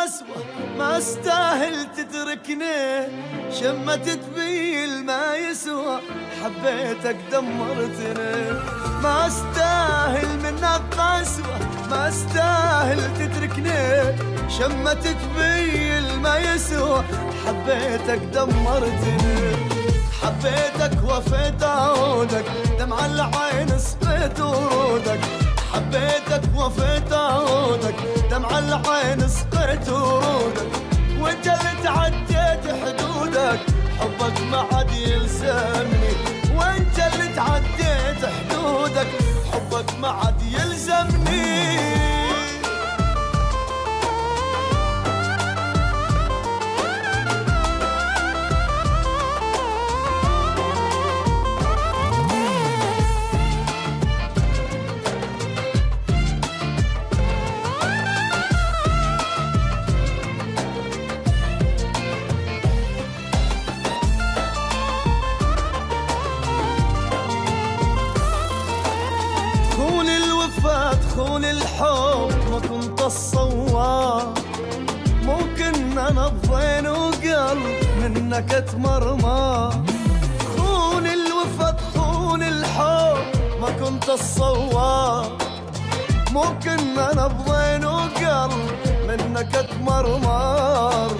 قسوة ما استاهل تتركني. شمة تبيل ما يسوى حبيتك دمرتني. ما استاهل منك قسوة ما استاهل تتركني. شمة تبيل ما يسوى حبيتك دمرتني. حبيتك وفيت عودك دمع العين سقيت ورودك. حبيتك وفيت عاد يلزمني. وانت اللي تعديت حدودك حبك ما عاد يلزمني. الصواب. مو كنا نبضين وقلب منك أتمرمى. تخون الوفا تخون الحب ما كنت الصواب. مو كنا نبضين وقلب منك اتمرمر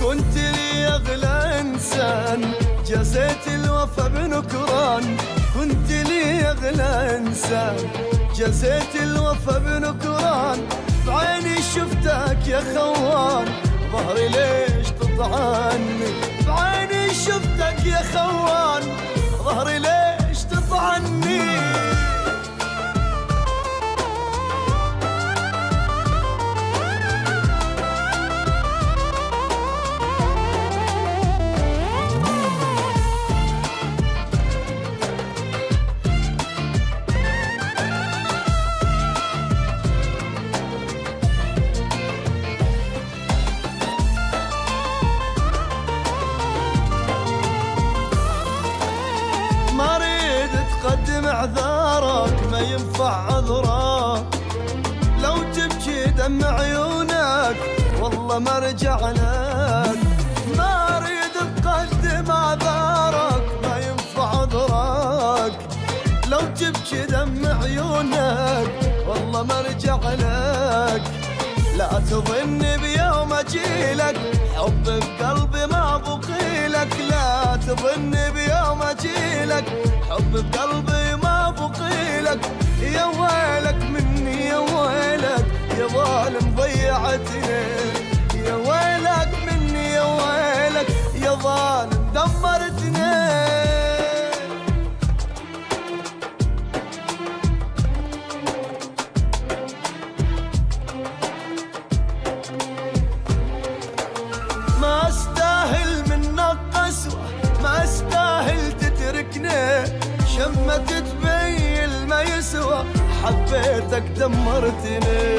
كنت لي أغلى إنسان جزيت الوفا بنكران. كنت لي أغلى إنسان جزيت الوفا بنكران بعيني شفتك يا خوان. ظهري ليش تطعني؟ ينفع عذرك لو تبكي دم عيونك والله ما ارجع لك. ما أريد تقدم اعذارك ما ينفع عذرك. لو تبكي دم عيونك والله ما ارجع لك. لا تظن بيوم اجيلك حب بقلبي ما بقيلك لا تظن بيوم اجيلك حب بقلبي حبيتك دمرتني.